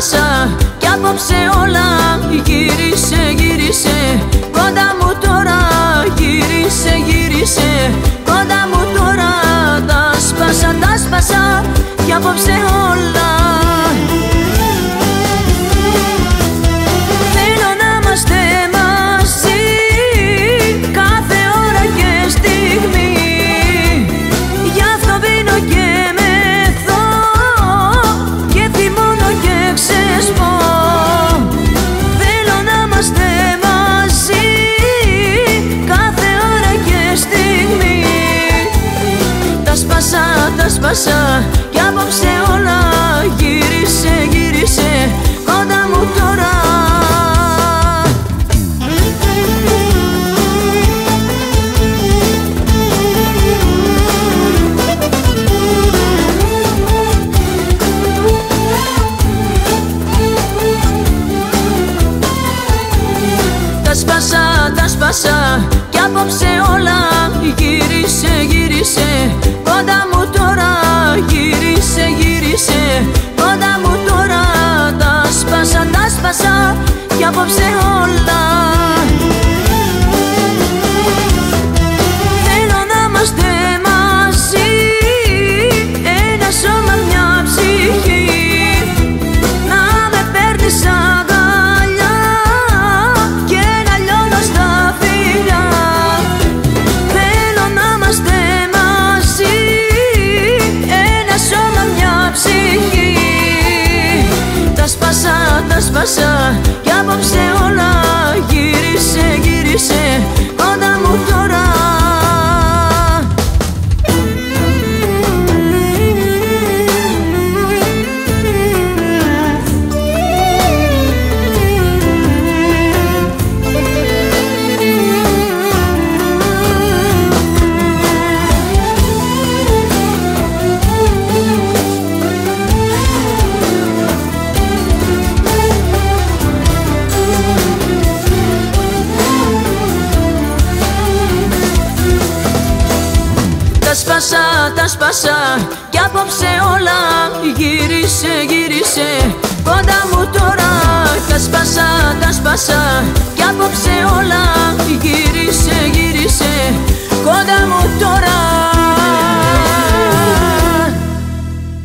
σπάσα Κι απόψε όλα. Γύρισε, γύρισε Κοντά μου τώρα. Γύρισε, γύρισε Κοντά μου τώρα. Τα σπάσα, τα σπάσα Κι απόψε όλα τα σπάσα Κι απόψε όλα γύρισε, γύρισε Κοντά μου τώρα. Τα σπάσα, τα σπάσα Κι απόψε απόψε τα σπάσα Κι απόψε Τα σπάσα, τα σπάσα. Κι απόψε όλα γύρισε, γύρισε. Κοντά μου τώρα